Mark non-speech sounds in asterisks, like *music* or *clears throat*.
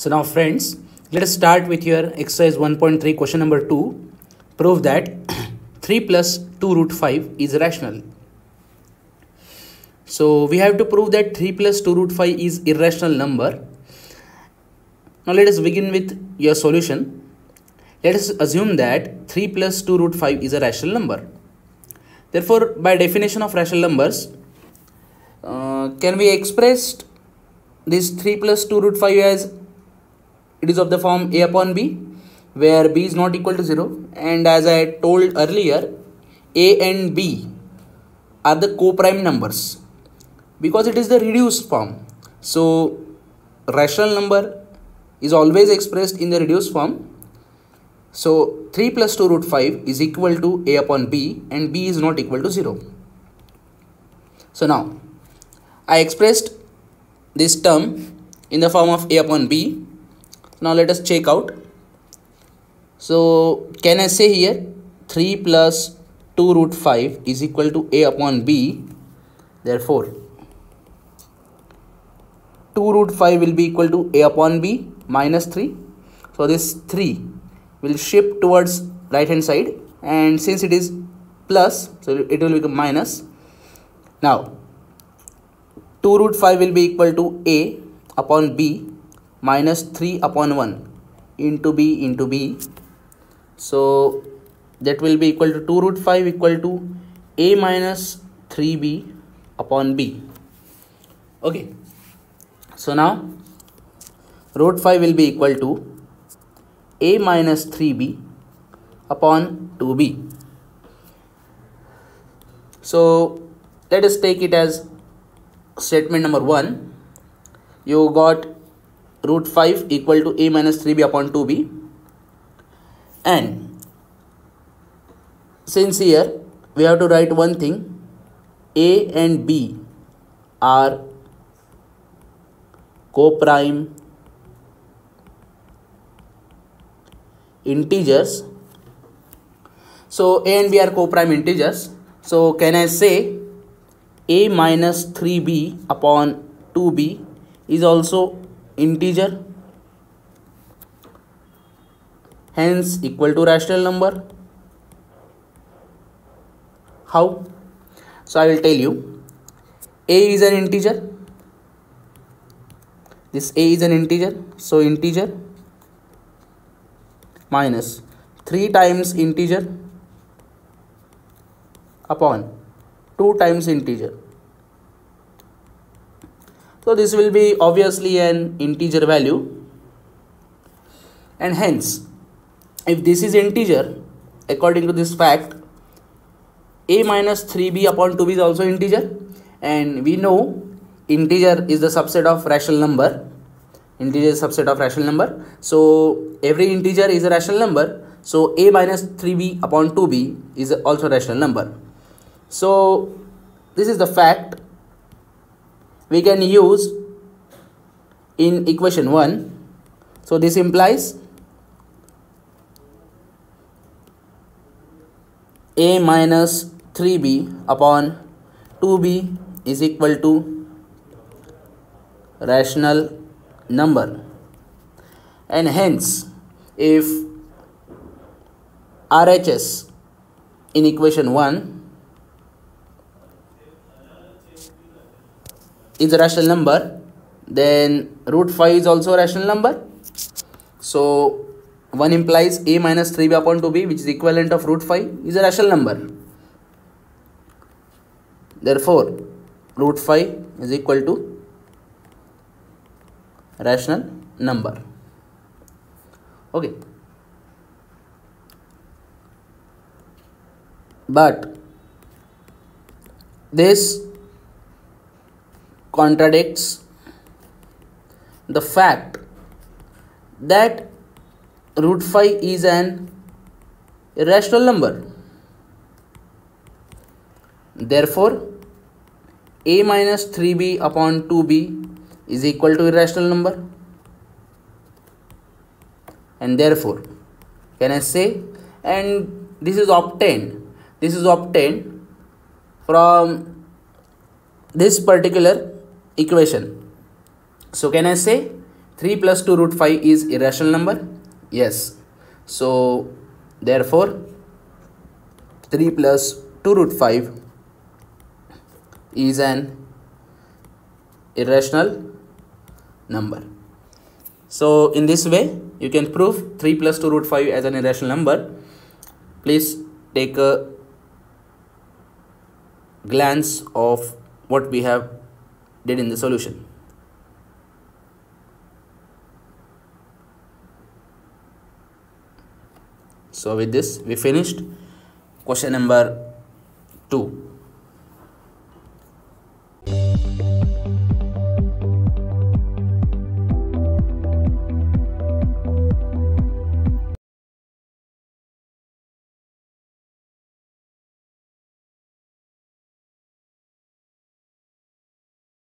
So now friends, let us start with your exercise 1.3 question number 2. Prove that *clears throat* 3 plus 2 root 5 is rational. So we have to prove that 3 plus 2 root 5 is irrational number. Now let us begin with your solution. Let us assume that 3 plus 2 root 5 is a rational number. Therefore, by definition of rational numbers, uh, can be expressed this 3 plus 2 root 5 as it is of the form a upon b where b is not equal to 0 and as I told earlier a and b are the co-prime numbers because it is the reduced form. So rational number is always expressed in the reduced form. So 3 plus 2 root 5 is equal to a upon b and b is not equal to 0 so now I expressed this term in the form of a upon b now let us check out. So can I say here 3 plus 2 root 5 is equal to a upon b? Therefore 2 root 5 will be equal to a upon b minus 3 so this 3 will shift towards right hand side and since it is plus so it will become minus. Now 2 root 5 will be equal to a upon b minus 3 upon 1 into b into b. So that will be equal to 2 root 5 equal to a minus 3b upon b. Okay. So now root 5 will be equal to a minus 3b upon 2b so let us take it as statement number 1 you got root 5 equal to a minus 3b upon 2b and since here we have to write one thing. A and b are co-prime integers. So a and b are co-prime integers. So can i say a minus 3b upon 2b is also integer hence equal to rational number. How? So i will tell you. A is an integer. This a is an integer. So integer minus 3 times integer upon 2 times integer so this will be obviously an integer value. And hence if this is integer according to this fact a minus 3b upon 2b is also integer. And we know integer is the subset of rational number. Integer is subset of rational number. So every integer is a rational number. So a minus 3b upon 2b is also rational number. So this is the fact we can use in equation 1 so this implies a minus 3b upon 2b is equal to rational number. And hence if RHS in equation 1 is a rational number then root 5 is also a rational number. So 1 implies a minus 3b upon 2b which is equivalent of root 5 is a rational number. Therefore root 5 is equal to rational number. Okay. But this contradicts the fact that root 5 is an irrational number. Therefore, a minus 3b upon 2b is equal to irrational number. And therefore, can I say, and this is obtained, this is obtained from this particular equation so can I say 3 plus 2 root 5 is irrational number? Yes. So therefore 3 plus 2 root 5 is an irrational number. So in this way you can prove 3 plus 2 root 5 as an irrational number. Please take a glance of what we have did in the solution. So with this we finished question number 2.